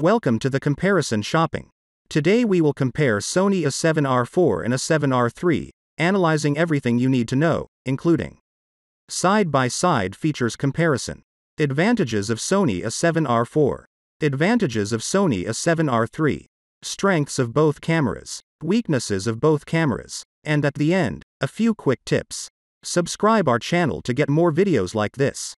Welcome to the comparison shopping. Today we will compare Sony A7R4 and A7R3, analyzing everything you need to know, including side by side features comparison, advantages of Sony A7R4, advantages of Sony A7R3, strengths of both cameras, weaknesses of both cameras, and at the end, a few quick tips. Subscribe our channel to get more videos like this.